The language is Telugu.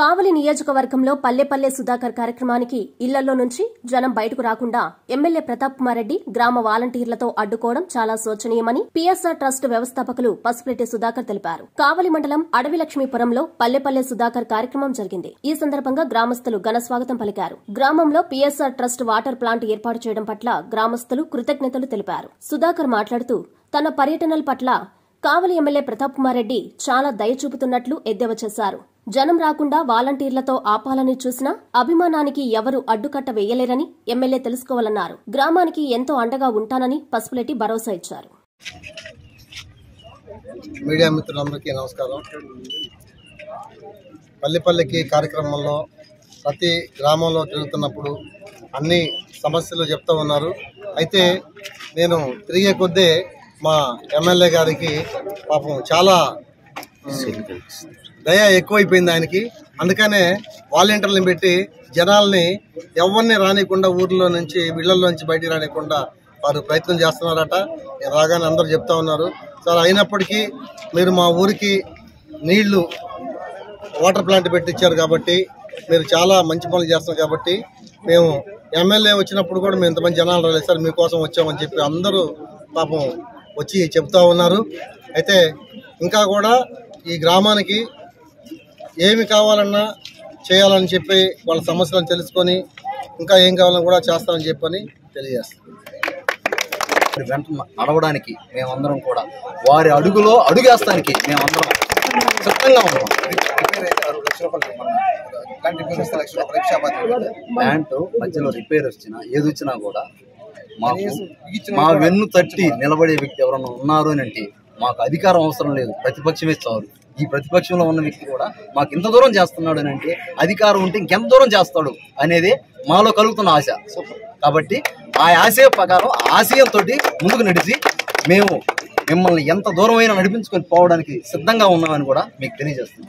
కావలి నియోజకవర్గంలో పల్లెపల్లె సుధాకర్ కార్యక్రమానికి ఇళ్ళలో నుంచి జనం బయటకు రాకుండా ఎమ్మెల్యే ప్రతాప్ కుమార్ రెడ్డి గ్రామ వాలంటీర్లతో అడ్డుకోవడం చాలా శోచనీయమని పీఎస్ఆర్ ట్రస్ట్ వ్యవస్థాపకులు పసుపులెట్టి సుధాకర్ తెలిపారు. కావలి మండలం అడవిలక్ష్మీపురంలో పల్లెపల్లె సుధాకర్ కార్యక్రమం జరిగింది. ఈ సందర్భంగా గ్రామస్తులు ఘన స్వాగతం పలికారు. గ్రామంలో పీఎస్ఆర్ ట్రస్ట్ వాటర్ ప్లాంట్ ఏర్పాటు చేయడం పట్ల గ్రామస్తులు కృతజ్ఞతలు తెలిపారు. సుధాకర్ మాట్లాడుతూ తన పర్యటనల పట్ల కావలి ఎమ్మెల్యే ప్రతాప్ కుమార్ రెడ్డి చాలా దయ చూపుతున్నట్లు ఎద్దేవా చేశారు. జనం రాకుండా వాలంటీర్లతో ఆపాలని చూసినా అభిమానానికి ఎవరు అడ్డుకట్ట వేయలేరని ఎమ్మెల్యే తెలుసుకోవాలన్నారు. గ్రామానికి ఎంతో అండగా ఉంటానని పసుపులెట్టి భరోసా ఇచ్చారు. మీడియా మిత్రులందరికీ నమస్కారం. పల్లెపల్లికి కార్యక్రమంలో ప్రతి గ్రామంలో తిరుగుతున్నప్పుడు అన్ని సమస్యలు చెప్తూ ఉన్నారు. అయితే నేను తిరిగే కొద్దీ మా ఎమ్మెల్యే గారికి పాపం చాలా దయ ఎక్కువైపోయింది ఆయనకి. అందుకనే వాలంటీర్లను పెట్టి జనాల్ని ఎవరిని రానికుండా ఊర్లో నుంచి ఇళ్ళలో నుంచి బయటికి రానికుండా వారు ప్రయత్నం చేస్తున్నారట. రాగానే అందరూ చెప్తా ఉన్నారు. సార్ అయినప్పటికీ మీరు మా ఊరికి నీళ్ళు వాటర్ ప్లాంట్ పెట్టించారు కాబట్టి మీరు చాలా మంచి పనులు చేస్తున్నారు కాబట్టి మేము ఎమ్మెల్యే వచ్చినప్పుడు కూడా మేము ఇంతమంది జనాలు రాలేదు. సార్ మీకోసం వచ్చామని చెప్పి అందరూ పాపం వచ్చి చెప్తా ఉన్నారు. అయితే ఇంకా కూడా ఈ గ్రామానికి ఏమి కావాలన్నా చేయాలని చెప్పి వాళ్ళ సమస్యలను తెలుసుకొని ఇంకా ఏం కావాలని కూడా చేస్తామని చెప్పని తెలియజేస్తాం. వెంట నడవడానికి మేమందరం కూడా వారి అడుగులో అడుగేస్తానికి మేమందరం సిద్ధంగా ఉన్నాం. ప్యాంటు మధ్యలో రిపేర్ వచ్చినా ఏది వచ్చినా కూడా మా వెన్ను తట్టి నిలబడే వ్యక్తి ఎవరన్నా ఉన్నారు అని అంటే మాకు అధికారం అవసరం లేదు. ప్రతిపక్షమే చాలు. ఈ ప్రతిపక్షంలో ఉన్న వ్యక్తి కూడా మాకు ఇంత దూరం చేస్తున్నాడు అని అంటే అధికారం ఉంటే ఇంకెంత దూరం చేస్తాడు అనేది మాలో కలుగుతున్న ఆశ. కాబట్టి ఆ ఆశయ ప్రకారం ఆశయంతో ముందుకు నడిచి మేము మిమ్మల్ని ఎంత దూరమైనా నడిపించుకొని పోవడానికి సిద్ధంగా ఉన్నామని కూడా మీకు తెలియజేస్తున్నాం.